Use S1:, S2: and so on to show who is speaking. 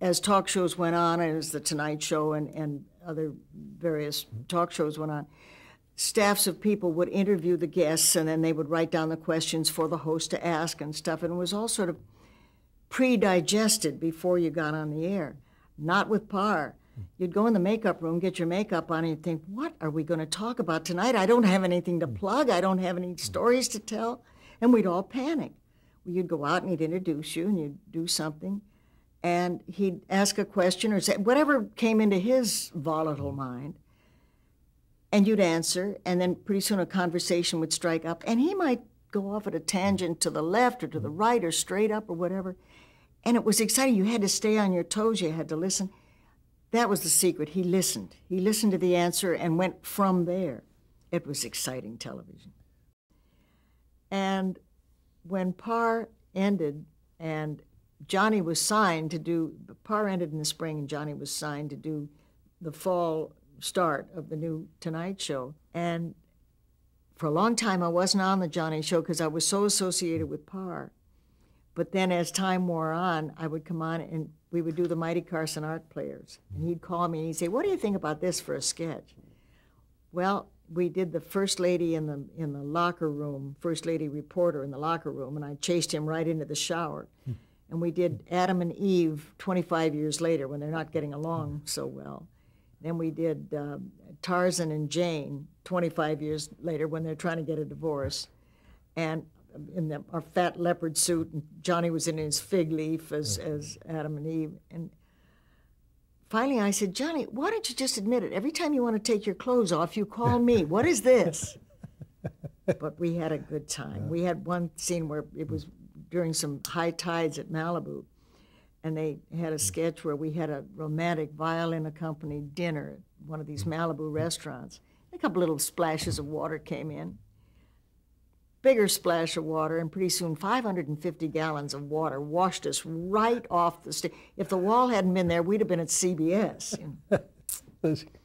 S1: as talk shows went on, as The Tonight Show and, and other various talk shows went on, staffs of people would interview the guests and then they would write down the questions for the host to ask and stuff. And it was all sort of pre-digested before you got on the air. Not with Paar. You'd go in the makeup room, get your makeup on, and you'd think, what are we going to talk about tonight? I don't have anything to mm. plug. I don't have any mm. stories to tell. And we'd all panic. Well, you'd go out and he'd introduce you and you'd do something. And he'd ask a question or say whatever came into his volatile mind. And you'd answer. And then pretty soon a conversation would strike up. And he might go off at a tangent to the left or to the right or straight up or whatever. And it was exciting. You had to stay on your toes. You had to listen. That was the secret. He listened. He listened to the answer and went from there. It was exciting television. And when Paar ended and Johnny was signed to do, Paar ended in the spring and Johnny was signed to do the fall start of the new Tonight Show. And for a long time, I wasn't on the Johnny Show because I was so associated with Paar. But then as time wore on, I would come on and we would do the Mighty Carson Art Players. And he'd call me and he'd say, What do you think about this for a sketch? Well, we did the first lady in the in the locker room, first lady reporter in the locker room, and I chased him right into the shower. Hmm. And we did Adam and Eve 25 years later when they're not getting along so well. Then we did uh, Tarzan and Jane 25 years later when they're trying to get a divorce. And in the, our fat leopard suit, and Johnny was in his fig leaf as, as Adam and Eve. And finally I said, Johnny, why don't you just admit it? Every time you want to take your clothes off, you call me. What is this? but we had a good time. We had one scene where it was during some high tides at Malibu, and they had a mm. sketch where we had a romantic violin accompanied dinner at one of these mm. Malibu restaurants. A couple little splashes of water came in. Bigger splash of water, and pretty soon 550 gallons of water washed us right off the stage. If the wall hadn't been there, we'd have been at CBS. you know.